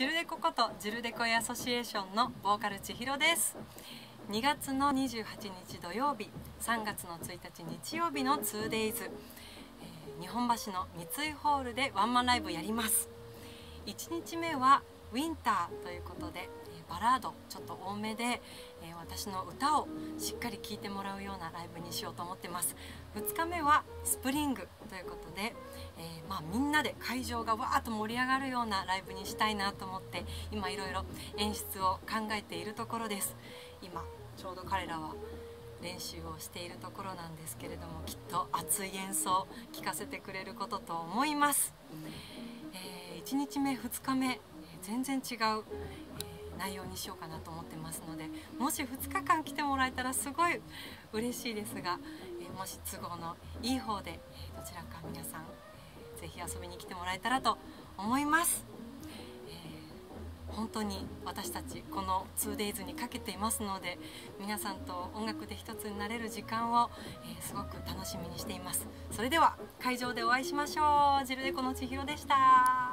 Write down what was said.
ジルデコことジルデコエアソシエーションのボーカル千尋です。2月の28日土曜日3月の1日日曜日の 2days、えー、日本橋の三井ホールでワンマンライブやります。1日目はウィンターということでバラードちょっと多めで、えー、私の歌をしっかり聴いてもらうようなライブにしようと思ってます。2日目はスプリングということで、えー、まあ、みんなで会場がわーっと盛り上がるようなライブにしたいなと思って今いろいろ演出を考えているところです。今ちょうど彼らは練習をしているところなんですけれどもきっと熱い演奏聴かせてくれることと思います、えー、1日目2日目全然違う、内容にしようかなと思ってますのでもし2日間来てもらえたらすごい嬉しいですが、えもし都合のいい方で、どちらか皆さん、ぜひ遊びに来てもらえたらと思います。本当に私たちこの 2days にかけていますので皆さんと音楽で一つになれる時間を、えー、すごく楽しみにしています。それでは会場でお会いしましょう。ジルデコの千尋でした。